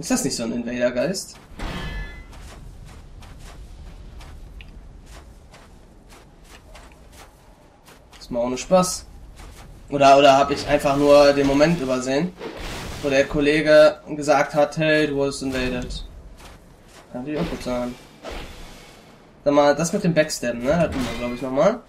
Ist das nicht so ein Invader-Geist? Ist mal ohne Spaß. Oder, oder habe ich einfach nur den Moment übersehen, wo der Kollege gesagt hat, hey, du wurdest invaded. Kann die auch gut sein. Sag mal, das mit dem Backstabben, ne? Hatten wir, glaube ich, nochmal.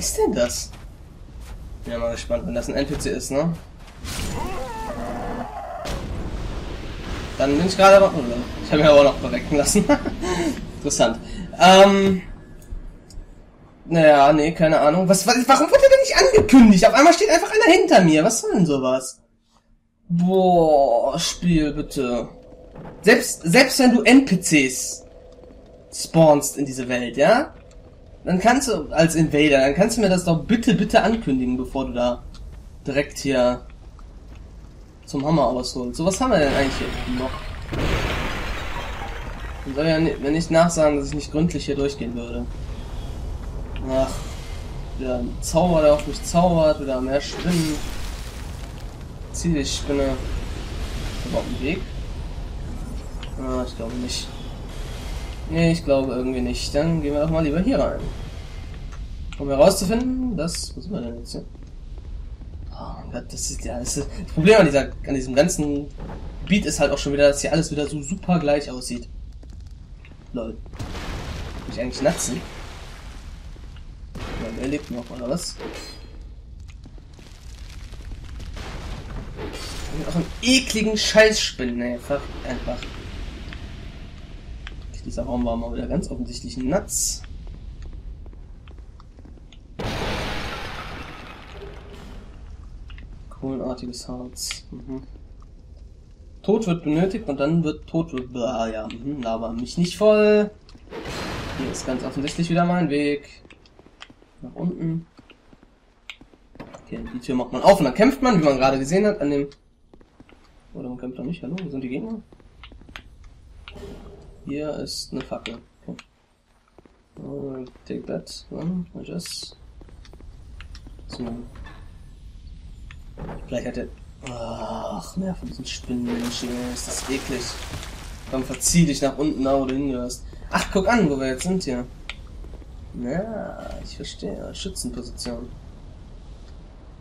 Ist denn das? Bin ja mal gespannt, wenn das ein NPC ist, ne? Dann bin ich gerade aber. Oh, ich habe mich aber noch verrecken lassen. Interessant. Ähm. Naja, nee, keine Ahnung. Was, was, warum wurde der nicht angekündigt? Auf einmal steht einfach einer hinter mir. Was soll denn sowas? Boah, Spiel, bitte. Selbst, selbst wenn du NPCs spawnst in diese Welt, ja? Dann kannst du, als Invader, dann kannst du mir das doch bitte, bitte ankündigen, bevor du da direkt hier zum Hammer ausholst. So, was haben wir denn eigentlich hier noch? Man soll ja mir nicht nachsagen, dass ich nicht gründlich hier durchgehen würde. Ach, wieder ein Zauber, der auf mich zaubert, wieder mehr Spinnen. Zieh dich, Spinne. Überhaupt einen Weg? Ah, ich glaube nicht. Nee, ich glaube irgendwie nicht. Dann gehen wir doch mal lieber hier rein. Um herauszufinden, das. Was sind wir denn jetzt hier? Oh mein Gott, das ist ja. Das, ist, das Problem an, dieser, an diesem ganzen Gebiet ist halt auch schon wieder, dass hier alles wieder so super gleich aussieht. Lol. Bin ich eigentlich Nazi? Ja, der lebt noch, oder was? Auch einen ekligen Scheißspinnen, ey. Einfach. Dieser Raum war mal wieder ganz offensichtlich Nuts. Kohlenartiges Harz. Mhm. Tod wird benötigt und dann wird Tod wird. Ja, mhm, laber mich nicht voll. Hier ist ganz offensichtlich wieder mein Weg. Nach unten. Okay, die Tür macht man auf und dann kämpft man, wie man gerade gesehen hat, an dem. Oder man kämpft doch nicht. Hallo, wo sind die Gegner? Hier ist eine Fackel. Okay. Uh, take that one, I just. So. Vielleicht hat er. Ach, mehr von diesen Spinnenmenschen, ist das eklig. Komm, verzieh dich nach unten, da wo du hingehörst. Ach, guck an, wo wir jetzt sind hier. Ja, ich verstehe. Schützenposition.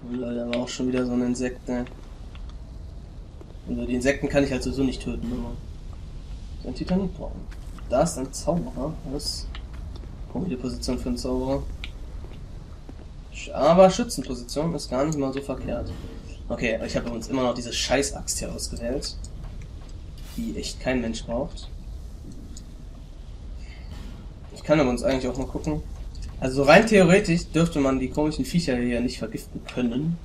Oh, Leute, aber auch schon wieder so ein Insekt, ne? Also die Insekten kann ich halt sowieso nicht töten, aber. Ein Titanic brauchen. Da ist ein Zauberer. Was? Komische Position für einen Zauberer. Aber Schützenposition ist gar nicht mal so verkehrt. Okay, ich habe uns immer noch diese Scheiß-Axt hier ausgewählt. Die echt kein Mensch braucht. Ich kann aber uns eigentlich auch mal gucken. Also rein theoretisch dürfte man die komischen Viecher hier nicht vergiften können.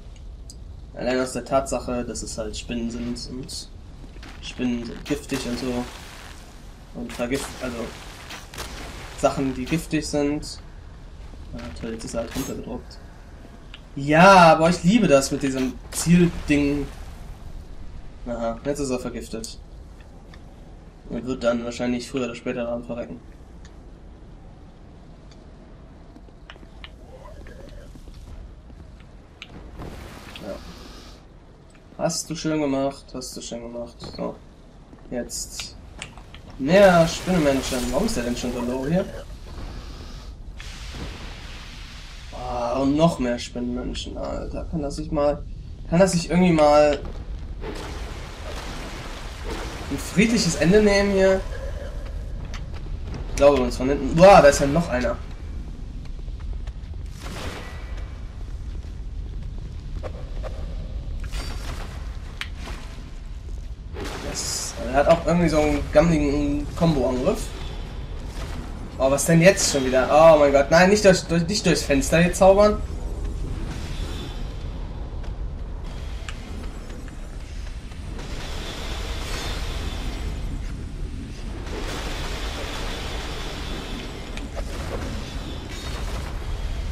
Allein aus der Tatsache, dass es halt Spinnen sind und Spinnen sind giftig und so. Und vergift, also Sachen, die giftig sind. Ah, toll, jetzt ist er halt runtergedruckt. Ja, aber ich liebe das mit diesem Zielding. Aha, jetzt ist er vergiftet. Und wird dann wahrscheinlich früher oder später daran verrecken. Ja. Hast du schön gemacht, hast du schön gemacht. So. Jetzt Mehr Spinnenmenschen. Warum ist der denn schon so low hier? Oh, und noch mehr Spinnenmenschen, Alter. Kann das sich mal... Kann das sich irgendwie mal... Ein friedliches Ende nehmen hier? Ich glaube uns von hinten... Boah, da ist ja noch einer. Irgendwie so einen gammeligen Combo-Angriff. Oh, was denn jetzt schon wieder? Oh mein Gott, nein, nicht, durch, durch, nicht durchs Fenster hier zaubern.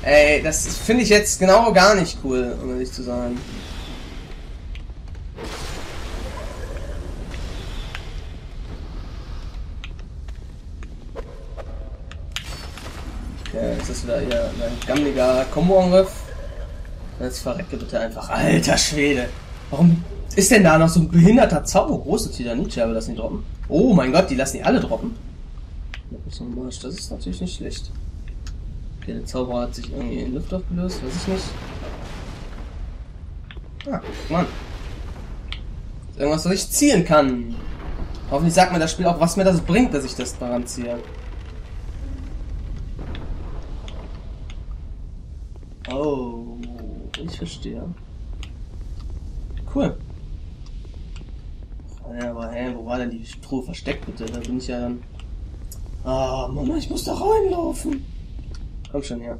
Ey, das finde ich jetzt genau gar nicht cool, um ehrlich zu sein. Ja, ist das wieder hier ein gammeliger Combo-Angriff? Jetzt verrecke bitte einfach. Alter Schwede. Warum ist denn da noch so ein behinderter Zauber? Große Titanitsche, aber das nicht droppen. Oh mein Gott, die lassen die alle droppen. Das ist natürlich nicht schlecht. Okay, der Zauberer hat sich irgendwie in Luft aufgelöst, weiß ich nicht. Ah, Mann. Irgendwas, was ich ziehen kann. Hoffentlich sagt mir das Spiel auch, was mir das bringt, dass ich das daran ziehe. Oh, ich verstehe. Cool. Ja, aber hä, wo war denn die Truhe versteckt, bitte? Da bin ich ja dann... Ah, Mama, ich muss da reinlaufen. Komm schon her.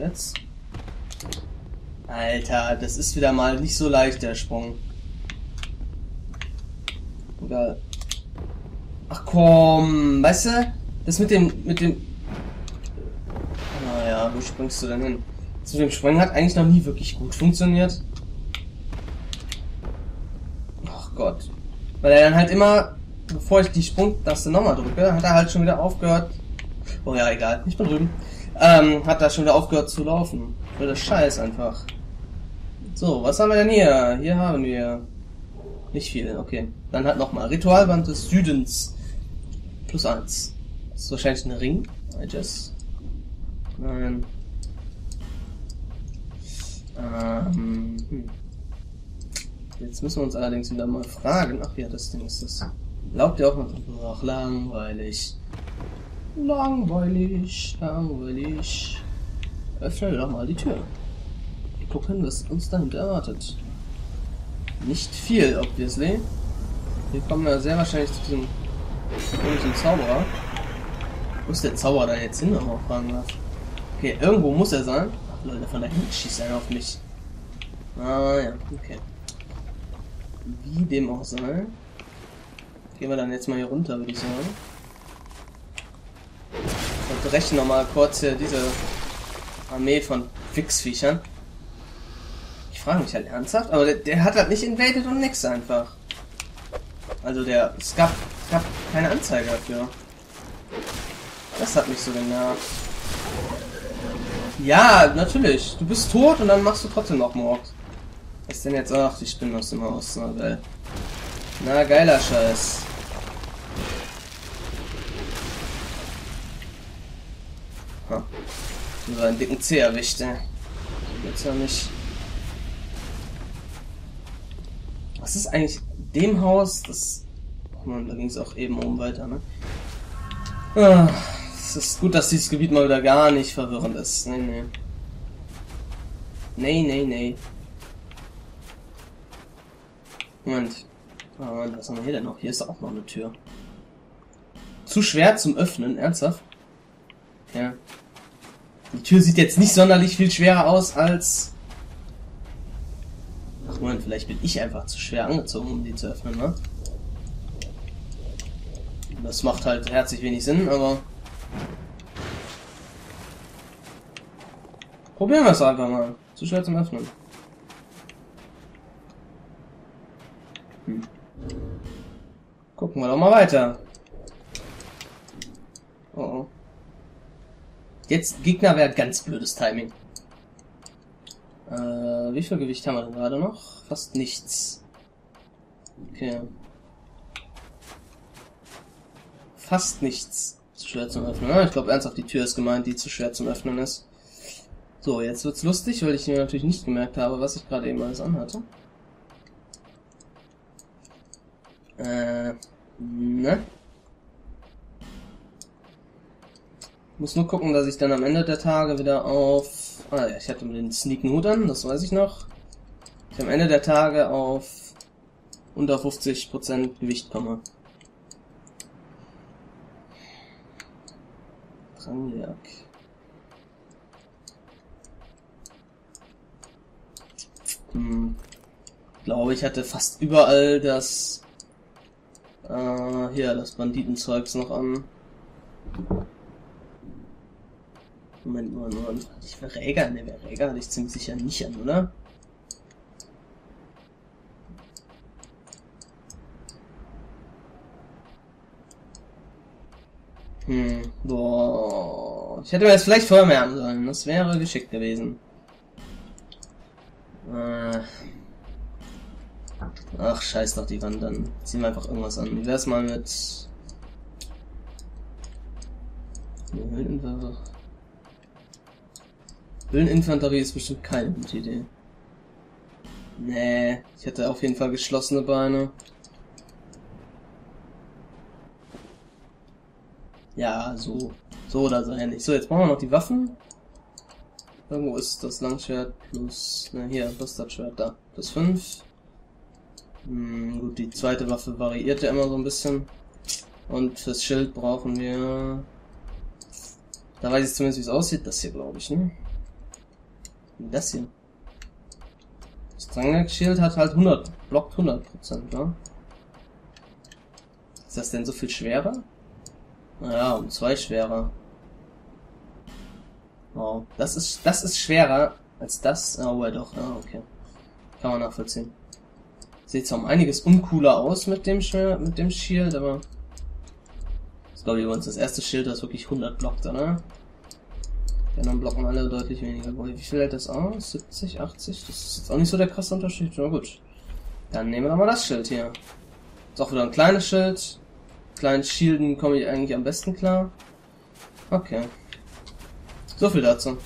Jetzt. Alter, das ist wieder mal nicht so leicht, der Sprung. Egal. Ach komm, weißt du? Das mit dem, mit dem... Naja, wo springst du denn hin? Mit dem Springen hat eigentlich noch nie wirklich gut funktioniert. Ach Gott. Weil er dann halt immer, bevor ich die Sprungtaste nochmal drücke, hat er halt schon wieder aufgehört. Oh ja, egal, ich bin drüben. Ähm, hat da schon wieder aufgehört zu laufen. Für das Scheiß einfach. So, was haben wir denn hier? Hier haben wir nicht viel, okay. Dann halt nochmal Ritualband des Südens. Plus eins. Das ist wahrscheinlich ein Ring, I guess. Nein. Ähm, hm. Jetzt müssen wir uns allerdings wieder mal fragen. Ach ja, das Ding ist das. Glaubt ihr auch noch? Ach, langweilig. Langweilig, langweilig. Öffne doch mal die Tür. Wir gucken, was uns dahinter erwartet. Nicht viel, obviously. Wir kommen ja sehr wahrscheinlich zu diesem komischen Zauberer. Wo ist der Zauberer da jetzt hin, man fragen darf? Okay, irgendwo muss er sein. Leute, von da hinten schießt einer auf mich. Ah ja, okay. Wie dem auch sei. Gehen wir dann jetzt mal hier runter, würde ich sagen. Und brechen nochmal kurz hier diese Armee von Fixviechern. Ich frage mich halt ernsthaft, aber der, der, hat halt nicht invaded und nix einfach. Also der, es gab, es gab keine Anzeige dafür. Das hat mich so genervt. Ja, natürlich. Du bist tot und dann machst du trotzdem noch Mord. Was ist denn jetzt? Ach, die Spinnen aus dem Haus. Na, geil. Na, geiler Scheiß. Ha. Nur einen dicken Zeh erwischt. Jetzt ja nicht. Was ist eigentlich dem Haus? Das. Oh man, da ging es auch eben oben weiter, ne? Ah, es ist gut, dass dieses Gebiet mal wieder gar nicht verwirrend ist. Nee, nee. Nee, nee, nee. Moment. Oh, Moment, was haben wir hier denn noch? Hier ist auch noch eine Tür. Zu schwer zum Öffnen, ernsthaft? Ja. Die Tür sieht jetzt nicht sonderlich viel schwerer aus als... Ach Moment, vielleicht bin ich einfach zu schwer angezogen, um die zu öffnen, ne? Das macht halt herzlich wenig Sinn, aber... Probieren wir es einfach mal. Zu schwer zum Öffnen. Hm. Gucken wir doch mal weiter. Oh oh. Jetzt Gegner wäre ganz blödes Timing. Äh, wie viel Gewicht haben wir denn gerade noch? Fast nichts. Okay. Fast nichts. Zu schwer zum Öffnen. Ah, ich glaube ernsthaft, die Tür ist gemeint, die zu schwer zum Öffnen ist. So, jetzt wird's lustig, weil ich mir natürlich nicht gemerkt habe, was ich gerade eben alles anhatte. Äh, ne? Muss nur gucken, dass ich dann am Ende der Tage wieder auf... Ah ja, ich hatte den Sneaken Hut an, das weiß ich noch. Ich am Ende der Tage auf unter 50% Gewicht komme. Drangwerk. Hm. Ich glaube, ich hatte fast überall das äh, hier, das Banditenzeugs noch an. Moment, Moment, Moment. Ich Verräger? Ne, Verräger hatte ich ziemlich sicher nicht an, oder? Hm, boah. Ich hätte mir das vielleicht vorher merken sollen. Das wäre geschickt gewesen. Äh. Ach, scheiß doch die Wand, dann ziehen wir einfach irgendwas an. Wie wär's mal mit... Höhleninfanterie. Höhleninfanterie ist bestimmt keine gute Idee. Nee, ich hätte auf jeden Fall geschlossene Beine. Ja, so. So oder so ähnlich. So, jetzt brauchen wir noch die Waffen. Irgendwo ist das Langschwert plus... Ne, hier, das Schwert da. Plus 5. Hm, gut, die zweite Waffe variiert ja immer so ein bisschen. Und fürs Schild brauchen wir... Da weiß ich zumindest, wie es aussieht. Das hier, glaube ich, ne? Das hier. Das Drangneck Schild hat halt 100, blockt 100%, ne? Ist das denn so viel schwerer? Naja, um zwei schwerer. Wow, das ist, das ist schwerer als das. Oh, ja doch, ja, okay. Kann man nachvollziehen. Sieht zwar um einiges uncooler aus mit dem, Schwer mit dem Shield, aber... Das ist glaube ich übrigens das erste Schild, das wirklich 100 blockt, oder? Die anderen blocken alle deutlich weniger. Wie viel hält das aus? 70, 80? Das ist jetzt auch nicht so der krasse Unterschied. Na gut. Dann nehmen wir doch mal das Schild hier. Ist auch wieder ein kleines Schild. Kleinen Shielden komme ich eigentlich am besten klar. Okay. So viel dazu.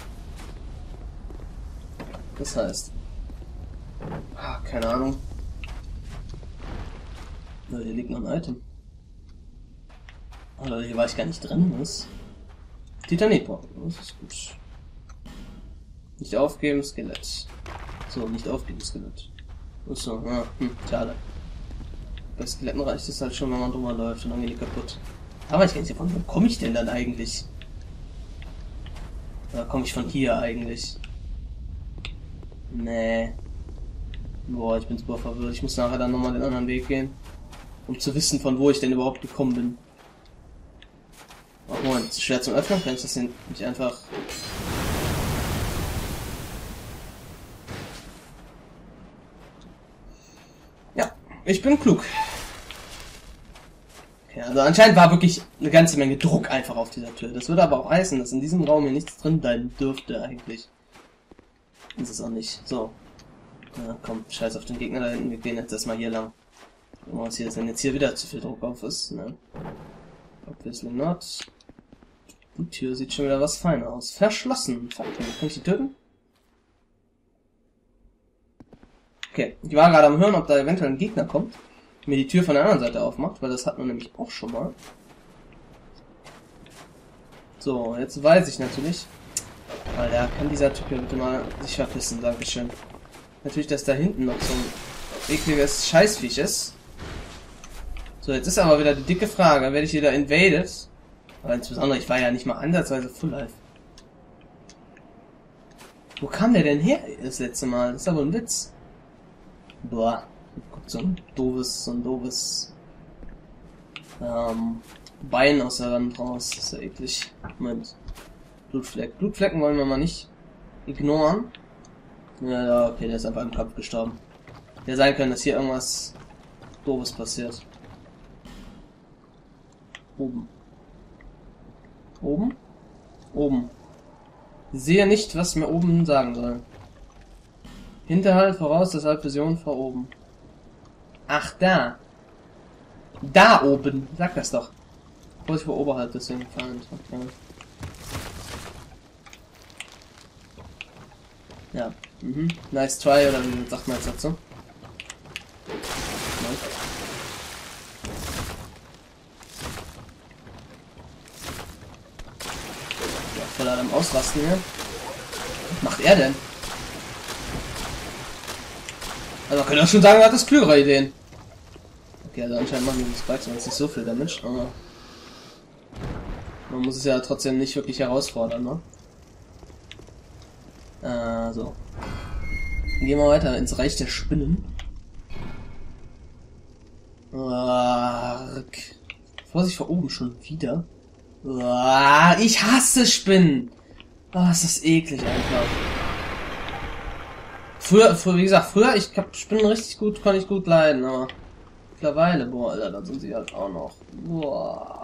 Das heißt. Ah, keine Ahnung. Ja, hier liegt noch ein Item. Oder hier war ich gar nicht drin, was? Titanitbrocken, das ist gut. Nicht aufgeben, Skelett. So, nicht aufgeben, Skelett. Achso, ja, hm, schade. Bei Skeletten reicht es halt schon, wenn man drüber läuft und dann gehen die kaputt. Aber ich weiß nicht, von wo komme ich denn dann eigentlich? Da komme ich von hier eigentlich? Nee. Boah, ich bin super verwirrt. Ich muss nachher dann nochmal den anderen Weg gehen. Um zu wissen, von wo ich denn überhaupt gekommen bin. Ach Moment, zu schwer zum Öffnen? Kann ich das nicht einfach... Ja, ich bin klug. Okay, also anscheinend war wirklich eine ganze Menge Druck einfach auf dieser Tür. Das würde aber auch heißen, dass in diesem Raum hier nichts drin bleiben dürfte eigentlich. Ist es auch nicht. So. Ja, komm, scheiß auf den Gegner da hinten. Wir gehen jetzt erstmal hier lang. Was hier ist, wenn jetzt hier wieder zu viel Druck auf ist, ne? Obviously not. Die Tür sieht schon wieder was fein aus. Verschlossen. Fuck, kann ich die töten? Okay, ich war gerade am Hören, ob da eventuell ein Gegner kommt. Mir die Tür von der anderen Seite aufmacht, weil das hat man nämlich auch schon mal. So, jetzt weiß ich natürlich. Alter, kann dieser Typ hier bitte mal sich verpissen, Dankeschön. Natürlich, dass da hinten noch so ein ekliges Scheißviech ist. So, jetzt ist aber wieder die dicke Frage, werde ich wieder invaded? Aber insbesondere, ich war ja nicht mal ansatzweise Full Life. Wo kam der denn her das letzte Mal? Das ist aber ein Witz. Boah, so ein doofes, so ein doofes ähm, Bein aus der Wand raus. Das ist ja eklig. Moment. Blutfleck. Blutflecken wollen wir mal nicht ignoren. Ja, okay, der ist einfach im Kampf gestorben. Ja sein können, dass hier irgendwas doofes passiert. Oben. Oben? Oben. Sehe nicht, was mir oben sagen soll. Hinterhalt voraus, deshalb Vision vor oben. Ach, da. Da oben. Sag das doch. Vorsicht vor oberhalb, deswegen Feind. Okay. Ja. Mhm. Nice try, oder wie sagt man jetzt dazu? voll am Ausrasten hier. Was macht er denn? Also man könnte auch schon sagen, er hat das klügere Ideen. Okay, also anscheinend machen die Spikes jetzt nicht so viel Damage, aber man muss es ja trotzdem nicht wirklich herausfordern, ne? Äh, so. Dann gehen wir weiter ins Reich der Spinnen. Arg. Vorsicht vor oben schon wieder. Uah, ich hasse Spinnen. Oh, ist das eklig einfach. Früher, früher, wie gesagt, früher, ich hab Spinnen richtig gut, konnte ich gut leiden, aber mittlerweile, boah, Alter, dann sind sie halt auch noch. Boah.